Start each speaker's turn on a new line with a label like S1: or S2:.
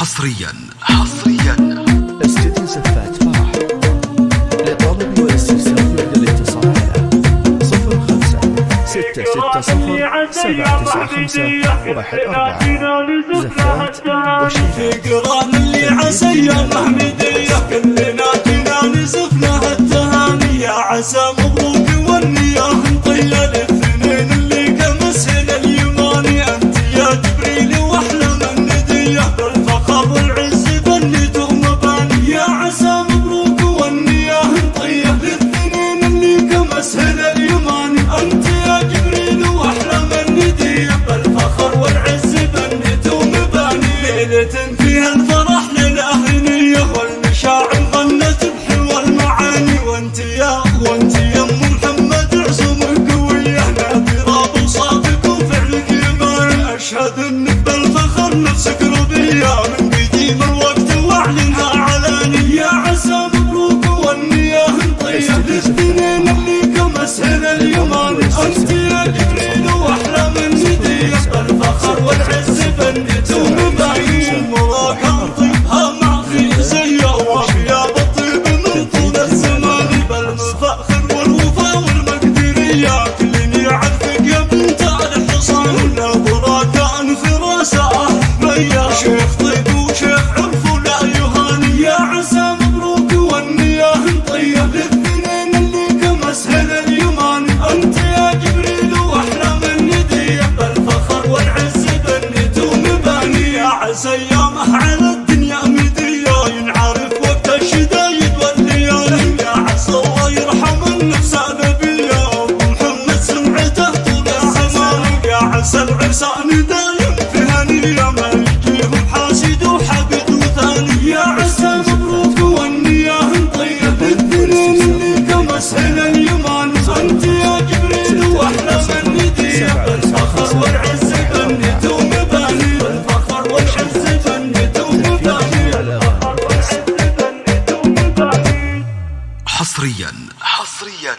S1: حصريا حصريا
S2: استديو زفات فرح لطلب والاستفسار يرجى الاتصال صفر خمسة ستة ستة صفر زفات
S3: اللي عسى يا محمدية كلنا جينا نزفنا التهاني يا عسى ليلة فيها الفرح للأهنية والمشاعر غنت بحلوى المعاني وأنت يا وأنت يا أم محمد عزومك قوية نادرة بصوتك وفعلك يمان أشهد أنك بالفخر نفسك ربية من قديم الوقت وأعلنها علاني يا عسى مبروك والنية طيب الاثنين اللي كمسهل اليمان أنت عسى ايامه على الدنيا مدية ينعرف وقت الشدايد والليالي يا عسى الله يرحم النفس نبيه ابو محمد سمعته طول الزمان يا عسى العرسان دايم في هنية ما يجيهم حاسد وحقد وثاني يا عسى مبروك والنية طيب الاثنين اللي كمسهل اليمان أنت يا جبريل وأحلى من ندية بالفخر والعز
S1: حصريا. حصريا.